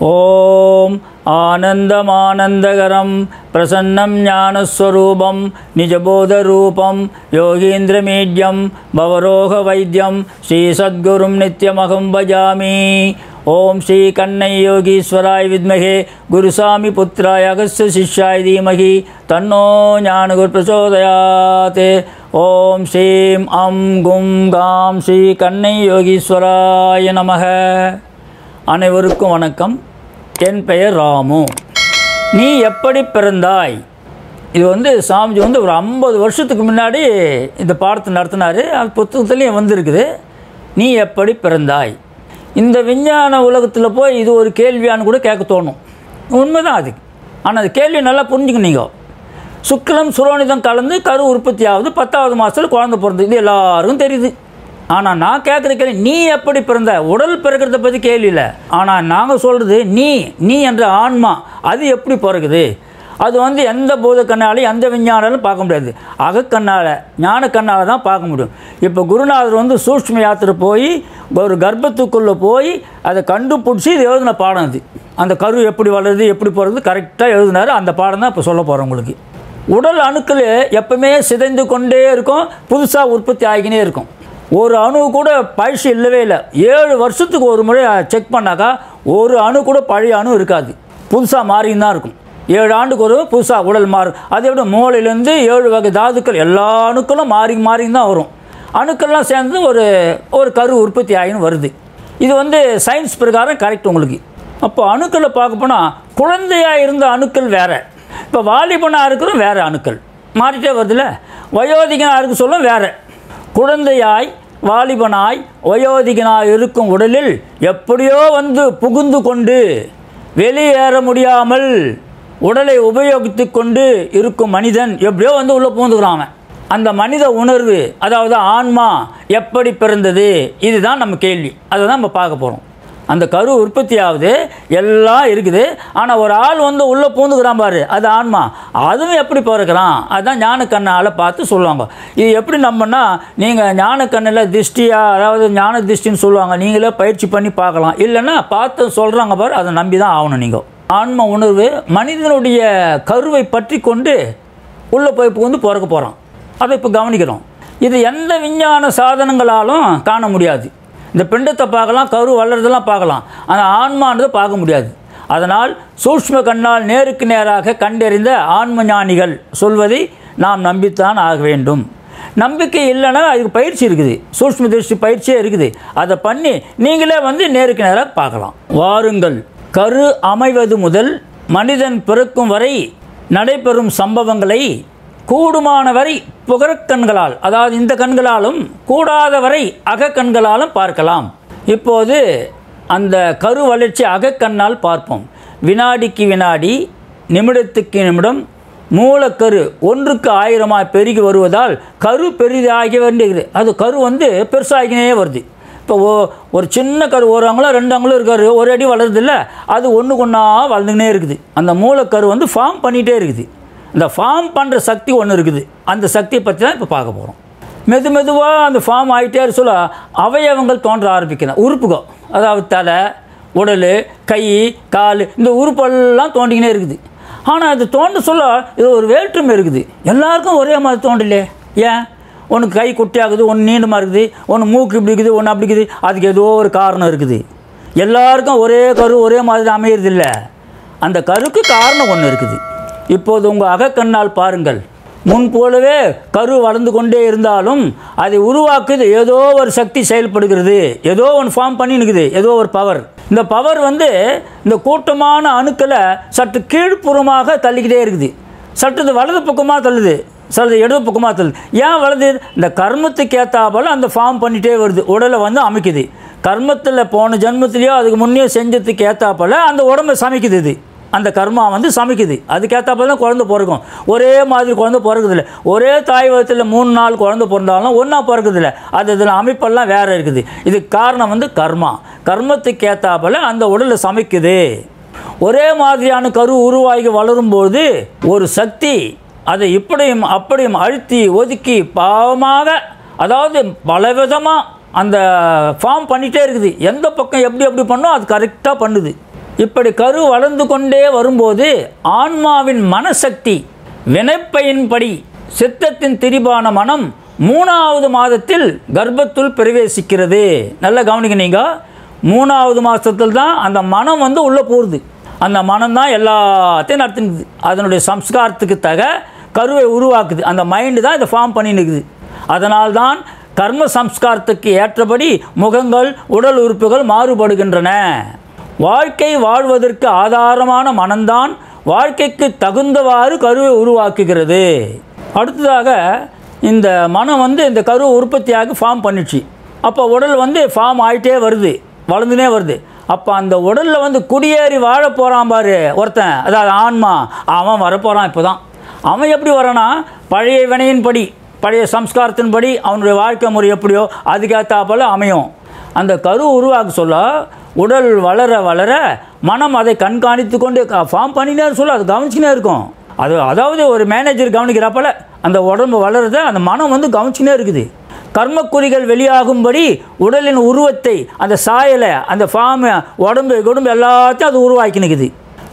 ஓம் ஓம் ஆனந்தமானந்தகரம் பிரசன்னம் ஞானஸ்வரூபம் நிஜபோதரூபம் யோகீந்திரமீட்யம் பவரோக வைத்தியம் ஸ்ரீ சத்குரும் நித்யமகம் பஜாமி ஓம் ஸ்ரீ கண்ணை யோகீஸ்வராய் வித்மகே குருசாமி புத்திராய அகஸ்ய சிஷ்யாய் தீமகி தன்னோ ஞானகுர் பிரச்சோதயாத் ஓம் ஸ்ரீம் அம் கும் காம் ஸ்ரீ கண்ணை யோகீஸ்வராய நமக அனைவருக்கும் வணக்கம் என் பெயர் ராமு. நீ எப்படி பிறந்தாய்? இது வந்து சாமிஜி வந்து ஒரு ஐம்பது வருஷத்துக்கு முன்னாடி இந்த பாடத்தை நடத்தினார். அது புத்தகத்துலேயும் வந்திருக்குது. நீ எப்படி பிறந்தாய்? இந்த விஞ்ஞான உலகத்தில் போய் இது ஒரு கேள்வியான்னு கூட கேட்க தோணும். உண்மைதான் அது. ஆனால் அது கேள்வி நல்லா புரிஞ்சுக்கணீங்க சுக்கிலம் சுரோனிதம் கலந்து கரு உற்பத்தி ஆகுது பத்தாவது மாதத்தில் குழந்தை பிறந்து இது எல்லாருக்கும் தெரியுது. ஆனால் நான் கேட்குற கேள்வி நீ எப்படி பிறந்த? உடல் பிறக்கிறத பற்றி கேள்வி இல்லை. ஆனால் நாங்கள் சொல்கிறது நீ நீ என்ற ஆன்மா அது எப்படி பிறகுது? அது வந்து எந்த பூத கண்ணாலையும் எந்த விஞ்ஞானாலும் பார்க்க முடியாது. அகக்கண்ணால் ஞான கண்ணால் தான் பார்க்க முடியும். இப்போ குருநாதர் வந்து சூட்ச்ம யாத்திரை போய் ஒரு கர்ப்பத்துக்குள்ளே போய் அதை கண்டுபிடிச்சி இது எழுதின பாடம் அது. அந்த கரு எப்படி வளருது எப்படி போகிறது கரெக்டாக எழுதினார். அந்த பாடம் தான் இப்போ சொல்ல போகிறோம் உங்களுக்கு. உடல் அணுக்கள் எப்பவுமே சிதைந்து கொண்டே இருக்கும் புதுசாக உற்பத்தி ஆகினே இருக்கும். ஒரு அணு கூட பழசு இல்லவே இல்லை. ஏழு வருஷத்துக்கு ஒரு முறை செக் பண்ணாக்கா ஒரு அணு கூட பழைய அணு இருக்காது. புதுசாக மாறின்னு தான் இருக்கும். ஏழு ஆண்டுக்கு ஒரு புதுசாக உடல் மாறும். அதை விட மூளையிலேருந்து ஏழு வகை தாதுக்கள் எல்லா அணுக்களும் மாறி மாறி தான் வரும். அணுக்கள்லாம் சேர்ந்து ஒரு ஒரு கரு உற்பத்தி ஆகின்னு வருது. இது வந்து சயின்ஸ் பிரகாரம் கரெக்ட் உங்களுக்கு. அப்போ அணுக்களை பார்க்க போனால் குழந்தையாக இருந்த அணுக்கள் வேறு. இப்போ வாலிபனாக இருக்கிறோம் வேறு அணுக்கள். மாறிட்டே வருதுல்ல. வயோதிகனாக இருக்க சொல்லும் வேறு. குழந்தையாய் வாலிபனாய் வயோதிகனாய் இருக்கும் உடலில் எப்படியோ வந்து புகுந்து கொண்டு வெளியேற முடியாமல் உடலை உபயோகித்து கொண்டு இருக்கும் மனிதன் எப்படியோ வந்து உள்ளே பூந்துக்கிறான் அந்த மனித உணர்வு அதாவது ஆன்மா எப்படி பிறந்தது? இதுதான் நம்ம கேள்வி. அதை தான் நம்ம பார்க்க போகிறோம் அந்த கரு உற்பத்தி ஆகுது எல்லாம் இருக்குது. ஆனால் ஒரு ஆள் வந்து உள்ளே பூந்துக்கிறான் பாரு அது ஆன்மா. அதுவும் எப்படி பிறக்கிறான்? அதுதான் ஞானக்கண்ணால் பார்த்து சொல்லுவாங்க. இது எப்படி நம்பனா நீங்கள் ஞானக்கண்ணில் திருஷ்டியாக அதாவது ஞான திருஷ்டின்னு சொல்லுவாங்க. நீங்களே பயிற்சி பண்ணி பார்க்கலாம். இல்லைன்னா பார்த்து சொல்கிறாங்க பாரு அதை நம்பி தான் ஆகணும் நீங்கள் ஆன்ம உணர்வு மனிதனுடைய கருவை பற்றி கொண்டு உள்ளே போய் வந்து பிறக்க போகிறான் அதை இப்போ கவனிக்கிறோம். இது எந்த விஞ்ஞான சாதனங்களாலும் காண முடியாது. இந்த பிண்டத்தை பார்க்கலாம் கரு வளர்றதெல்லாம் பார்க்கலாம். ஆனால் ஆன்மானதை பார்க்க முடியாது. அதனால் சூஷ்ம கண்ணால் நேருக்கு நேராக கண்டறிந்த ஆன்ம ஞானிகள் சொல்வதை நாம் நம்பித்தான் ஆக வேண்டும். நம்பிக்கை இல்லைன்னா அதுக்கு பயிற்சி இருக்குது. சூஷ்ம திருஷ்டி பயிற்சியே இருக்குது. அதை பண்ணி நீங்களே வந்து நேருக்கு நேராக பார்க்கலாம். வாருங்கள். கரு அமைவது முதல் மனிதன் பிறக்கும் வரை நடைபெறும் சம்பவங்களை கூடுமான வரை புகரக்கண்களால் அதாவது இந்த கண்களாலும் கூடாத வரை அகக்கண்களாலும் பார்க்கலாம். இப்போது அந்த கரு வளர்ச்சி அகக்கண்ணால் பார்ப்போம். வினாடிக்கு வினாடி நிமிடத்துக்கு நிமிடம் மூலக்கரு ஒன்றுக்கு ஆயிரமாக பெருகி வருவதால் கரு பெரிதாகி வேண்டியது அது கரு வந்து பெருசாகினே வருது. இப்போ ஓ ஒரு சின்ன கரு ஒரு அங்குலம் ரெண்டு அங்குலம் இருக்காரு ஒரு அடி வளருது இல்லை அது ஒன்று கொண்டா வளர்ந்துக்கினே இருக்குது. அந்த மூலக்கரு வந்து ஃபார்ம் பண்ணிகிட்டே இருக்குது. இந்த ஃபார்ம் பண்ணுற சக்தி ஒன்று இருக்குது. அந்த சக்தியை பற்றி தான் இப்போ பார்க்க போகிறோம் மெது மெதுவாக அந்த ஃபார்ம் ஆகிட்டே சொல்ல அவயவங்கள் தோன்ற ஆரம்பிக்கணும் உறுப்புகள் அதாவது தலை உடல் கை கால் இந்த உறுப்பெல்லாம் தோண்டிக்கினே இருக்குது. ஆனால் அது தோண்ட சொல்ல இது ஒரு வேற்றுமை இருக்குது. எல்லாருக்கும் ஒரே மாதிரி தோண்டலையே ஏன்? ஒன்று கை குட்டியாகுது ஒன்று நீண்டமாக இருக்குது ஒன்று மூக்கு இப்படி இருக்குது ஒன்று அப்படி இருக்குது. அதுக்கு ஏதோ ஒரு காரணம் இருக்குது. எல்லாருக்கும் ஒரே கரு ஒரே மாதிரி அமையிறதில்லை. அந்த கருக்கு காரணம் ஒன்று இருக்குது. இப்போது உங்கள் அகக்கண்ணால் பாருங்கள். முன் போலவே கரு வளர்ந்து கொண்டே இருந்தாலும் அதை உருவாக்குது ஏதோ ஒரு சக்தி செயல்படுகிறது. ஏதோ ஒன்று ஃபார்ம் பண்ணினுக்குது ஏதோ ஒரு பவர் இந்த பவர் வந்து இந்த கூட்டமான அணுக்களை சற்று கீழ்ப்புறமாக தள்ளிக்கிட்டே இருக்குது. சற்று வலது பக்கமாக தள்ளுது. சிலது இடது பக்கமாக தள்ளுது. ஏன் வலது? இந்த கர்மத்துக்கு ஏற்றாப்போல் அந்த ஃபார்ம் பண்ணிகிட்டே வருது. உடலை வந்து அமைக்குது. கர்மத்தில் போன ஜென்மத்திலேயோ அதுக்கு முன்னே செஞ்சதுக்கு ஏற்றாப்போல் அந்த உடம்பை சமைக்குது இது. அந்த கர்மா வந்து சமைக்குது. அதுக்கேற்றப்ப தான் குழந்த பிறக்கும். ஒரே மாதிரி குழந்த பிறக்குதில்ல. ஒரே தாய் வயத்தில் மூணு நாள் குழந்த பிறந்தாலும் ஒன்றா பிறக்குதில்ல. அது இதில் அமைப்பெல்லாம் வேறு இருக்குது. இதுக்கு காரணம் வந்து கர்மா. கர்மத்துக்கு ஏற்றாப்பில் அந்த உடலில் சமைக்குது. ஒரே மாதிரியான கரு உருவாகி வளரும்போது ஒரு சக்தி அதை இப்படியும் அப்படியும் அழுத்தி ஒதுக்கி பாவமாக அதாவது பலவிதமாக அந்த ஃபார்ம் பண்ணிகிட்டே இருக்குது. எந்த பக்கம் எப்படி எப்படி பண்ணோ அது கரெக்டாக பண்ணுது. இப்படி கரு வளர்ந்து கொண்டே வரும்போது ஆன்மாவின் மனசக்தி வினைப்பையின்படி சித்தத்தின் திரிபான மனம் மூணாவது மாதத்தில் கர்ப்பத்துள் பிரவேசிக்கிறது. நல்லா கவனிக்க நீங்கள் மூணாவது மாதத்தில் தான் அந்த மனம் வந்து உள்ளே போகிறது அந்த மனம் தான் எல்லாத்தையும் நடத்தினுக்குது அதனுடைய சம்ஸ்காரத்துக்கு தக கருவை உருவாக்குது. அந்த மைண்டு தான் இதை ஃபார்ம் பண்ணினுக்குது. அதனால்தான் கர்ம சம்ஸ்காரத்துக்கு ஏற்றபடி முகங்கள் உடல் உறுப்புகள் மாறுபடுகின்றன. வாழ்க்கை வாழ்வதற்கு ஆதாரமான மனம்தான் வாழ்க்கைக்கு தகுந்தவாறு கருவை உருவாக்குகிறது. அடுத்ததாக இந்த மனம் வந்து இந்த கருவை உற்பத்தியாக ஃபார்ம் பண்ணிச்சு. அப்போ உடல் வந்து ஃபார்ம் ஆகிட்டே வருது வளர்ந்துனே வருது. அப்போ அந்த உடலில் வந்து குடியேறி வாழ போகிறான் பாரு ஒருத்தன். அதாவது ஆன்மா. அவன் வரப்போகிறான் இப்போ தான் அவன் எப்படி வரானா பழைய வினையின்படி பழைய சம்ஸ்காரத்தின்படி அவனுடைய வாழ்க்கை முறை எப்படியோ அதுக்கேற்றாப்போல் அமையும். அந்த கரு உருவாக்க சொல்ல உடல் வளர வளர மனம் அதை கண்காணித்து கொண்டு ஃபார்ம் பண்ணினே சொல்ல அது கவனிச்சுனே இருக்கும். அது அதாவது ஒரு மேனேஜர் கவனிக்கிறப்பல அந்த உடம்பு வளருத அந்த மனம் வந்து கவனிச்சுனே இருக்குது. கர்மக்குறிகள் வெளியாகும்படி உடலின் உருவத்தை அந்த சாயலை அந்த ஃபார்மு உடம்பு குடும்பம் எல்லாத்தையும் அது உருவாக்கி நிற்குது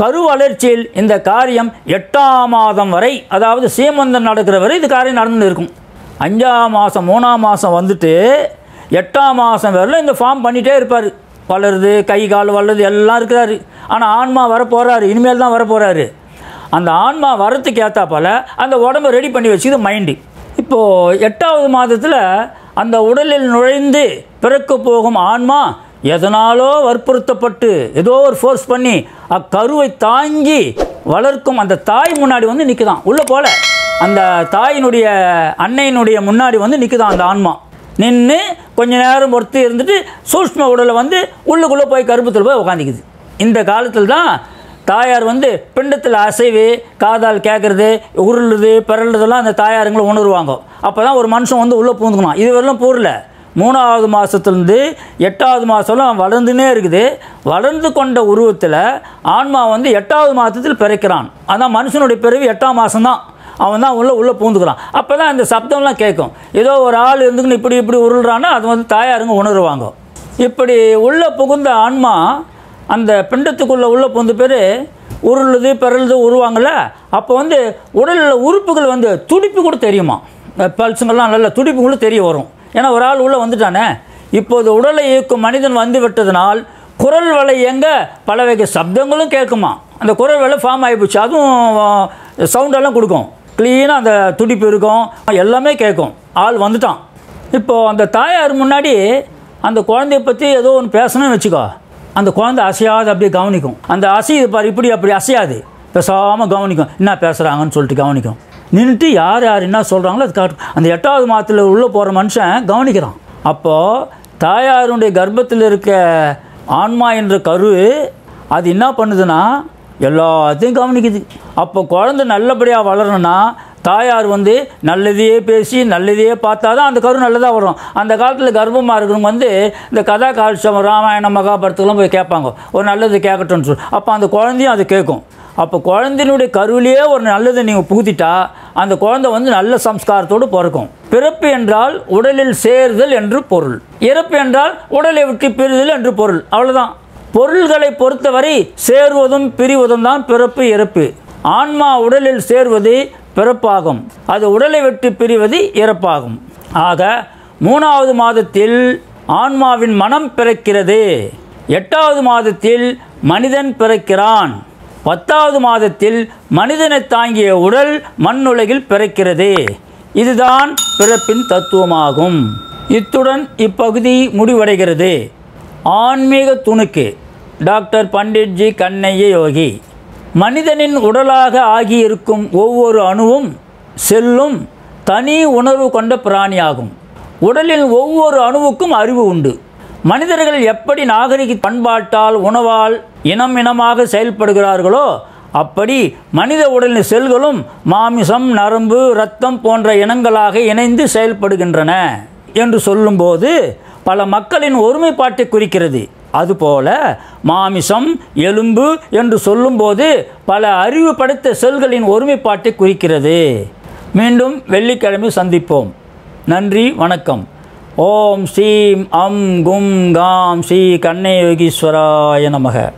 கரு வளர்ச்சியில் இந்த காரியம் எட்டாம் மாதம் வரை அதாவது சீமந்தம் நடக்கிற வரை இது காரியம் நடந்து இருக்கும். அஞ்சாம் மாதம் மூணாம் மாதம் வந்துட்டு எட்டாம் மாதம் வரல இந்த ஃபார்ம் பண்ணிகிட்டே இருப்பார். வளருது கை கால் வளருது எல்லாம் இருக்கிறாரு. ஆனால் ஆன்மா வரப்போகிறாரு இனிமேல் தான் வரப்போகிறாரு அந்த ஆன்மா வரத்துக்கு ஏற்றாப்பால் அந்த உடம்பை ரெடி பண்ணி வச்சுது மைண்டு இப்போது எட்டாவது மாதத்தில் அந்த உடலில் நுழைந்து பிறக்க போகும் ஆன்மா எதனாலோ வற்புறுத்தப்பட்டு ஏதோ ஒரு ஃபோர்ஸ் பண்ணி அக்கருவை தாங்கி வளர்க்கும் அந்த தாய் முன்னாடி வந்து நிற்குதான் உள்ளே போல அந்த தாயினுடைய அன்னையினுடைய முன்னாடி வந்து நிற்குதான் அந்த ஆன்மா. நின்று கொஞ்ச நேரம் பொறுத்து இருந்துட்டு சூஷ்ம உடலை வந்து உள்ளுக்குள்ளே போய் கருப்பத்தில் போய் உட்காந்துக்குது இந்த காலத்தில் தான் தாயார் வந்து பிண்டத்தில் அசைவு காதால் கேட்குறது உருளுது பிறல்றதெல்லாம் அந்த தாயாருங்களை உணர்வாங்க. அப்போ தான் ஒரு மனுஷன் வந்து உள்ளே பூந்துக்கணும். இதுவரெல்லாம் பூரில். மூணாவது மாதத்துலேருந்து எட்டாவது மாதம்லாம் வளர்ந்துனே இருக்குது. வளர்ந்து கொண்ட உருவத்தில் ஆன்மா வந்து எட்டாவது மாதத்தில் பிறக்கிறான். அதான் மனுஷனுடைய பிறவி எட்டாம் மாதம்தான் அவன் தான் உள்ளே உள்ளே பூந்துக்கிறான். அப்போ தான் அந்த சப்தம்லாம் கேட்கும். ஏதோ ஒரு ஆள் இருந்துக்குன்னு இப்படி இப்படி உருள்றான்னா அது வந்து தாயாருங்க உணருவாங்க. இப்படி உள்ளே புகுந்த ஆன்மா அந்த பிண்டத்துக்குள்ளே உள்ளே புகுந்த பேர் உருளுது பிறழுது உருவாங்கள்ல அப்போ வந்து உடலில் உறுப்புகள் வந்து துடிப்பு கூட தெரியுமா? பல்ஸுங்கள்லாம் நல்ல துடிப்பு கூட தெரிய வரும். ஏன்னா ஒரு ஆள் உள்ளே வந்துட்டானே? இப்போது உடலை இயக்கும் மனிதன் வந்து விட்டதனால் குரல் வலை எங்க? பல வகை சப்தங்களும் கேட்குமா? அந்த குரல் வலை ஃபார்ம் ஆகிப்போச்சு அதுவும் சவுண்டெல்லாம் கொடுக்கும். க்ளீனாக அந்த துடிப்பு இருக்கும். எல்லாமே கேட்கும். ஆள் வந்துட்டான். இப்போது அந்த தாயார் முன்னாடி அந்த குழந்தைய பற்றி ஏதோ ஒன்று பேசணும்னு வச்சுக்கோ. அந்த குழந்தை அசையாது அப்படியே கவனிக்கும். அந்த அசையுது பாரு இப்படி அப்படி அசையாது. பேசாமல் கவனிக்கும். என்ன பேசுகிறாங்கன்னு சொல்லிட்டு கவனிக்கும். நின்றுட்டு யார் யார் என்ன சொல்கிறாங்களோ அது காட்டும் அந்த எட்டாவது மாதத்தில் உள்ளே போகிற மனுஷன் கவனிக்கிறான். அப்போது தாயாருடைய கர்ப்பத்தில் இருக்க ஆன்மா என்ற கரு அது என்ன பண்ணுதுன்னா எல்லாத்தையும் கவனிக்குது. அப்போ குழந்தை நல்லபடியாக வளரணும்னா தாயார் வந்து நல்லதையே பேசி நல்லதையே பார்த்தா தான் அந்த கரு நல்லதாக வரும். அந்த காலத்தில் கர்ப்பமாக இருக்கிறவங்க வந்து இந்த கதா கால்சம் ராமாயணம் மகாபாரத்துக்கெல்லாம் போய் கேட்பாங்க. ஒரு நல்லது கேட்கட்டும்னு சொல்லி. அப்போ அந்த குழந்தையும் அது கேட்கும். அப்போ குழந்தையினுடைய கருவிலேயே ஒரு நல்லதை நீங்கள் புகுத்திட்டா அந்த குழந்தை வந்து நல்ல சம்ஸ்காரத்தோடு பிறக்கும். பிறப்பு என்றால் உடலில் சேர்தல் என்று பொருள். இறப்பு என்றால் உடலை விட்டு பிரிதல் என்று பொருள். அவ்வளோதான் பொருள்களை பொறுத்தவரை சேருவதும் பிரிவதும் தான் பிறப்பு இறப்பு. ஆன்மா உடலில் சேர்வது பிறப்பாகும். அது உடலை விட்டு பிரிவது இறப்பாகும். ஆக மூணாவது மாதத்தில் ஆன்மாவின் மனம் பிறக்கிறது. எட்டாவது மாதத்தில் மனிதன் பிறக்கிறான். பத்தாவது மாதத்தில் மனிதனை தாங்கிய உடல் மண்ணுலகில் பிறக்கிறது. இதுதான் பிறப்பின் தத்துவமாகும். இத்துடன் இப்பகுதி முடிவடைகிறது. ஆன்மீக துணுக்கு. டாக்டர் பண்டிட்ஜி கண்ணைய யோகி மனிதனின் உடலாக ஆகியிருக்கும் ஒவ்வொரு அணுவும் செல்லும் தனி உணர்வு கொண்ட பிராணியாகும். உடலில் ஒவ்வொரு அணுவுக்கும் அறிவு உண்டு. மனிதர்கள் எப்படி நாகரிக பண்பாட்டால் உணவால் இனம் இனமாக செயல்படுகிறார்களோ அப்படி மனித உடலின் செல்களும் மாமிசம் நரம்பு இரத்தம் போன்ற இனங்களாக இணைந்து செயல்படுகின்றன என்று சொல்லும்போது பல மக்களின் ஒருமைப்பாட்டை குறிக்கிறது. அதுபோல மாமிசம் எலும்பு என்று சொல்லும்போது பல அறிவு படைத்த செல்களின் ஒருமைப்பாட்டை குறிக்கிறது. மீண்டும் வெள்ளிக்கிழமை சந்திப்போம். நன்றி வணக்கம். ஓம் ஸ்ரீம் அம் கும் காம் ஸ்ரீ கண்ணே யோகீஸ்வராய நமக.